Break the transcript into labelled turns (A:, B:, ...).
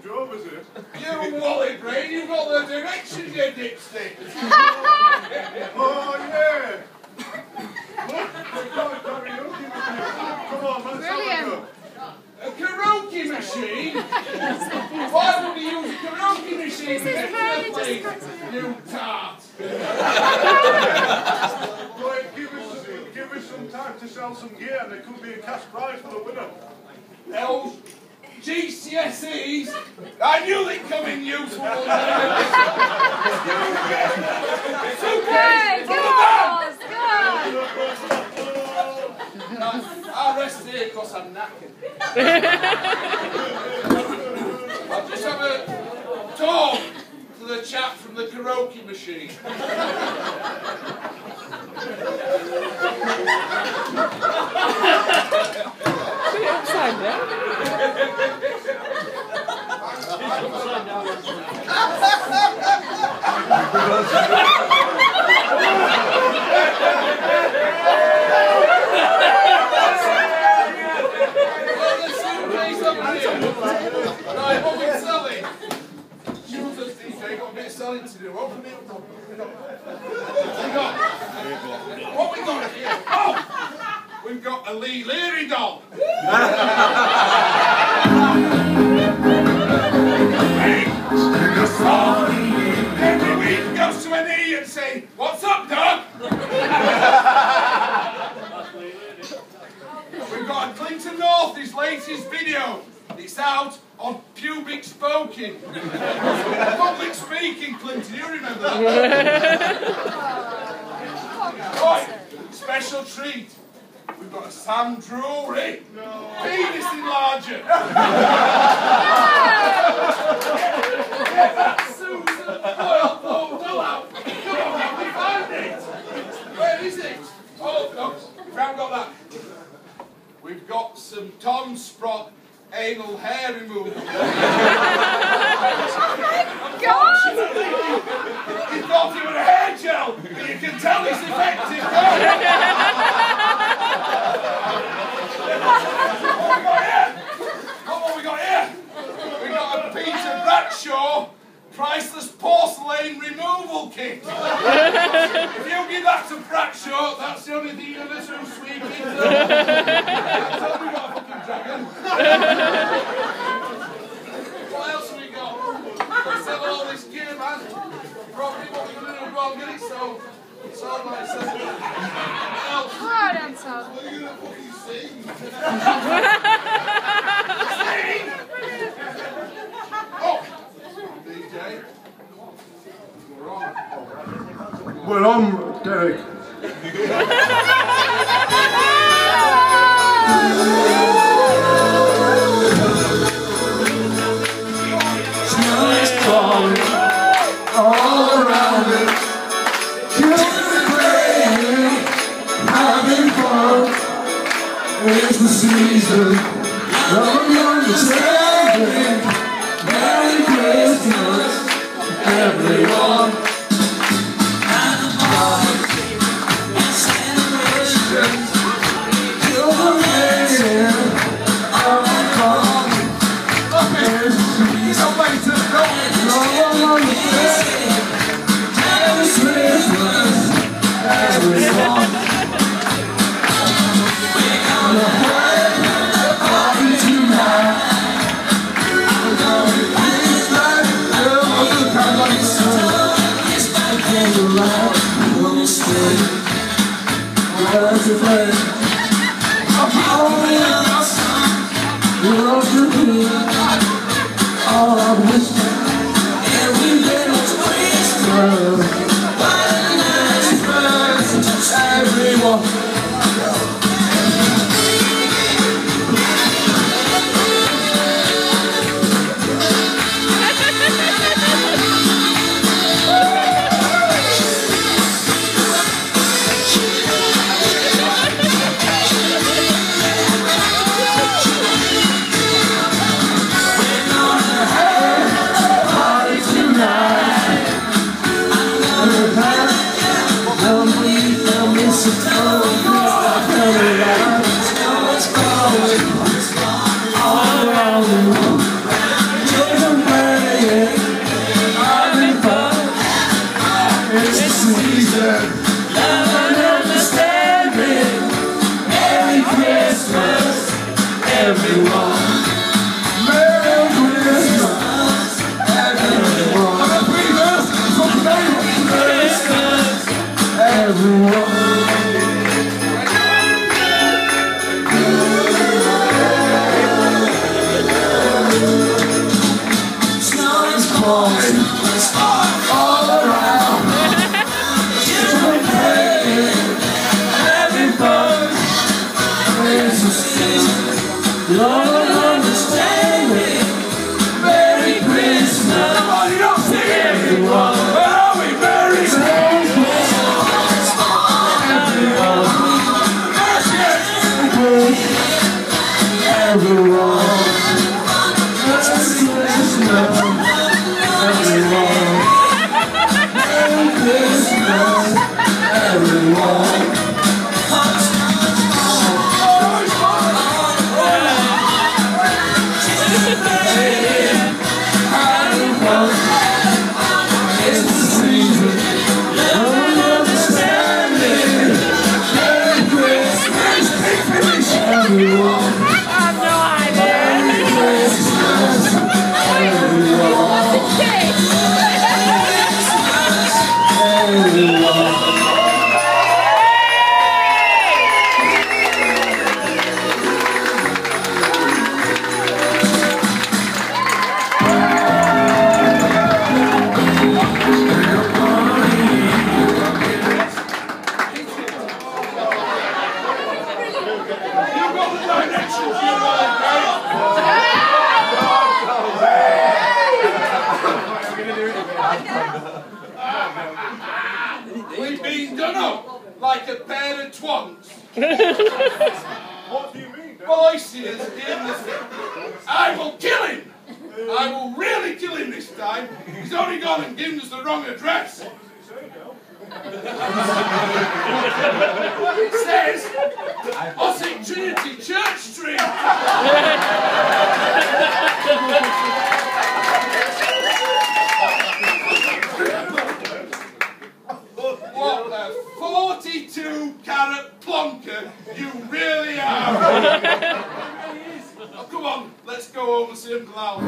A: What job is this? You wally brain, you've got the directions, you dipstick!
B: oh, yeah! Look, karaoke Come on, let's
C: Brilliant.
B: A
A: karaoke machine? Why would you use a karaoke machine
C: to
A: You tart!
B: Wait, give us, some, give us some time to sell some gear and there could be a cash prize for the winner.
A: Hells! GCSEs, I knew they'd come in useful. one day.
C: Hey, go on, go on.
A: I'll rest here because I'm knackered. I'll just have a talk to the chap from the karaoke machine.
D: Upside down.
A: Well, there's suitcase over here. Right, what we selling? Shoes us DJ, selling to do. Open it up. What we got? Here? Oh! We've got a Lee Leary doll. What's up, dog? We've got Clinton North, his latest video. It's out on pubic spoken. Public speaking, Clinton, you remember that? Right, special treat. We've got a Sam Drury. Penis enlarger. Get that Susan Boyle photo out. Come on, help me find it. Where is it? Oh, no, we haven't got that. We've got some Tom Sprott anal hair removal. Unfortunately, he thought it was a hair gel, but you can tell it's effective. What have we got here? We got a Peter Bradshaw priceless porcelain removal kit. if you give that to Bradshaw, that's the only thing you're going to do, sweet. That's all we got fucking dragon. what else have we got? We sell all this gear, man. Probably what we're going to do, go and get it sold. Sold like so. What else?
C: Come on, Anton.
A: What are you going to fucking sing? Oh! DJ. We're on.
B: Derek.
E: Snow falling all around me. Playing, having fun. It's the season of understanding. I'm howling in. We're all. All I
A: Done up like a pair of twonks.
B: What do you mean?
A: Voices in the... I will kill him! I will really kill him this time. He's only gone and given us the wrong address.
B: What does it say, Del?
A: It says Ossett Trinity Church Street. you really are. oh, come on, let's go over and see him Al.